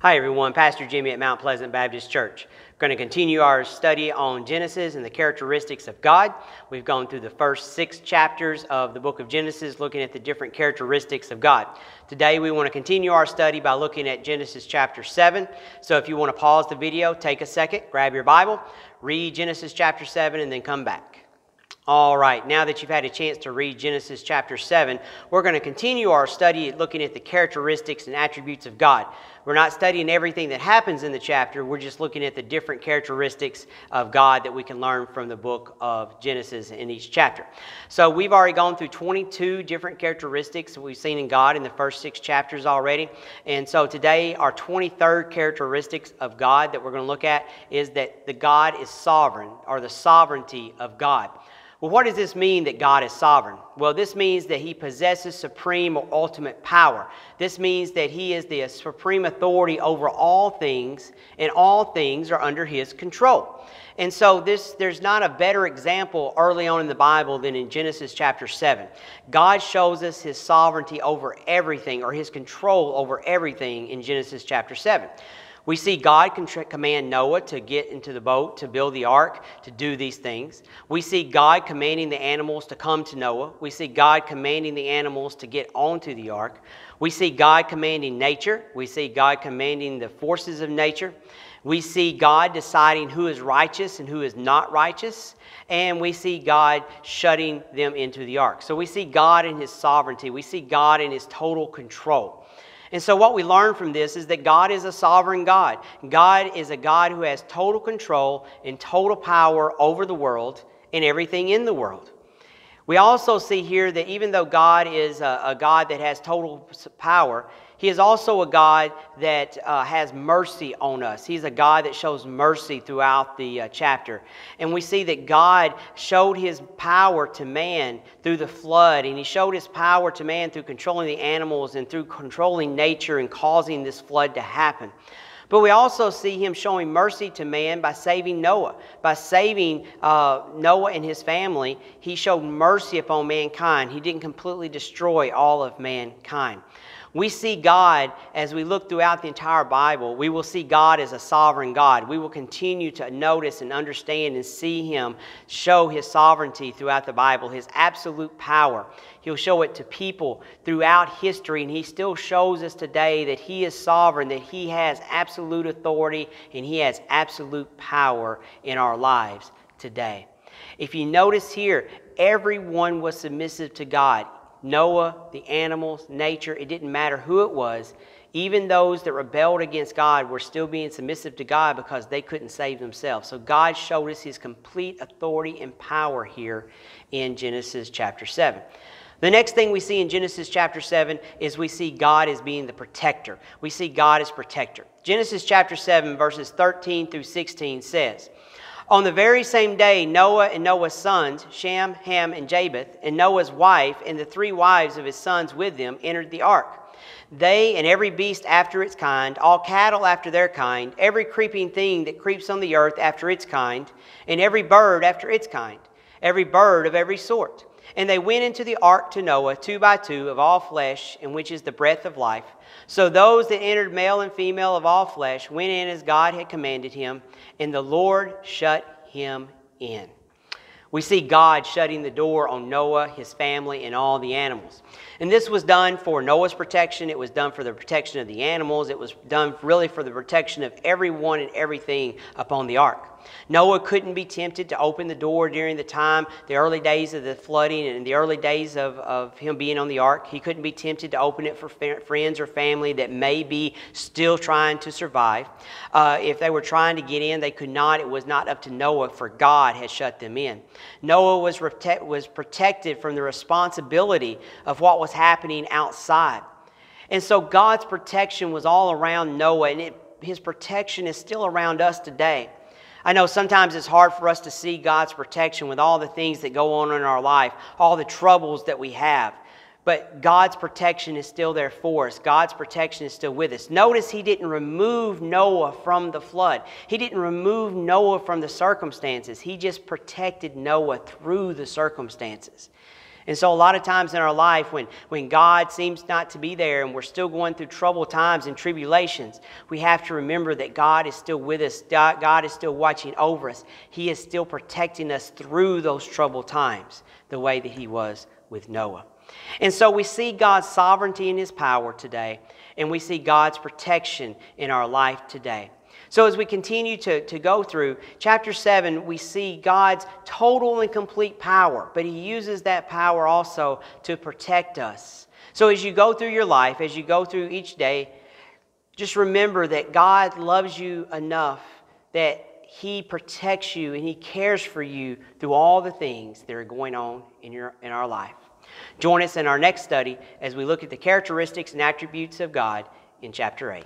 Hi, everyone. Pastor Jimmy at Mount Pleasant Baptist Church. We're going to continue our study on Genesis and the characteristics of God. We've gone through the first six chapters of the book of Genesis, looking at the different characteristics of God. Today, we want to continue our study by looking at Genesis chapter 7. So, if you want to pause the video, take a second, grab your Bible, read Genesis chapter 7, and then come back. All right, now that you've had a chance to read Genesis chapter 7, we're going to continue our study looking at the characteristics and attributes of God. We're not studying everything that happens in the chapter, we're just looking at the different characteristics of God that we can learn from the book of Genesis in each chapter. So we've already gone through 22 different characteristics we've seen in God in the first six chapters already. And so today, our 23rd characteristics of God that we're going to look at is that the God is sovereign, or the sovereignty of God. Well, what does this mean that God is sovereign? Well, this means that He possesses supreme or ultimate power. This means that He is the supreme authority over all things, and all things are under His control. And so this, there's not a better example early on in the Bible than in Genesis chapter 7. God shows us his sovereignty over everything or his control over everything in Genesis chapter 7. We see God command Noah to get into the boat, to build the ark, to do these things. We see God commanding the animals to come to Noah. We see God commanding the animals to get onto the ark. We see God commanding nature. We see God commanding the forces of nature. We see God deciding who is righteous and who is not righteous. And we see God shutting them into the ark. So we see God in his sovereignty. We see God in his total control. And so, what we learn from this is that God is a sovereign God. God is a God who has total control and total power over the world and everything in the world. We also see here that even though God is a, a God that has total power, he is also a God that uh, has mercy on us. He's a God that shows mercy throughout the uh, chapter. And we see that God showed his power to man through the flood, and he showed his power to man through controlling the animals and through controlling nature and causing this flood to happen. But we also see him showing mercy to man by saving Noah. By saving uh, Noah and his family, he showed mercy upon mankind. He didn't completely destroy all of mankind. We see God as we look throughout the entire Bible, we will see God as a sovereign God. We will continue to notice and understand and see Him show His sovereignty throughout the Bible, His absolute power. He'll show it to people throughout history, and He still shows us today that He is sovereign, that He has absolute authority, and He has absolute power in our lives today. If you notice here, everyone was submissive to God. Noah, the animals, nature, it didn't matter who it was. Even those that rebelled against God were still being submissive to God because they couldn't save themselves. So God showed us his complete authority and power here in Genesis chapter 7. The next thing we see in Genesis chapter 7 is we see God as being the protector. We see God as protector. Genesis chapter 7, verses 13 through 16 says, on the very same day, Noah and Noah's sons, Shem, Ham, and Japheth, and Noah's wife and the three wives of his sons with them entered the ark. They and every beast after its kind, all cattle after their kind, every creeping thing that creeps on the earth after its kind, and every bird after its kind, every bird of every sort. And they went into the ark to Noah, two by two, of all flesh, in which is the breath of life. So those that entered, male and female of all flesh, went in as God had commanded him, and the Lord shut him in. We see God shutting the door on Noah, his family, and all the animals. And this was done for Noah's protection. It was done for the protection of the animals. It was done really for the protection of everyone and everything upon the ark. Noah couldn't be tempted to open the door during the time, the early days of the flooding and the early days of, of him being on the ark. He couldn't be tempted to open it for friends or family that may be still trying to survive. Uh, if they were trying to get in, they could not. It was not up to Noah, for God had shut them in. Noah was, was protected from the responsibility of what was happening outside. And so God's protection was all around Noah, and it, his protection is still around us today. I know sometimes it's hard for us to see God's protection with all the things that go on in our life, all the troubles that we have. But God's protection is still there for us. God's protection is still with us. Notice he didn't remove Noah from the flood. He didn't remove Noah from the circumstances. He just protected Noah through the circumstances. And so, a lot of times in our life, when, when God seems not to be there and we're still going through troubled times and tribulations, we have to remember that God is still with us. God is still watching over us. He is still protecting us through those troubled times, the way that He was with Noah. And so, we see God's sovereignty and His power today, and we see God's protection in our life today. So, as we continue to, to go through chapter 7, we see God's total and complete power, but He uses that power also to protect us. So, as you go through your life, as you go through each day, just remember that God loves you enough that He protects you and He cares for you through all the things that are going on in, your, in our life. Join us in our next study as we look at the characteristics and attributes of God in chapter 8.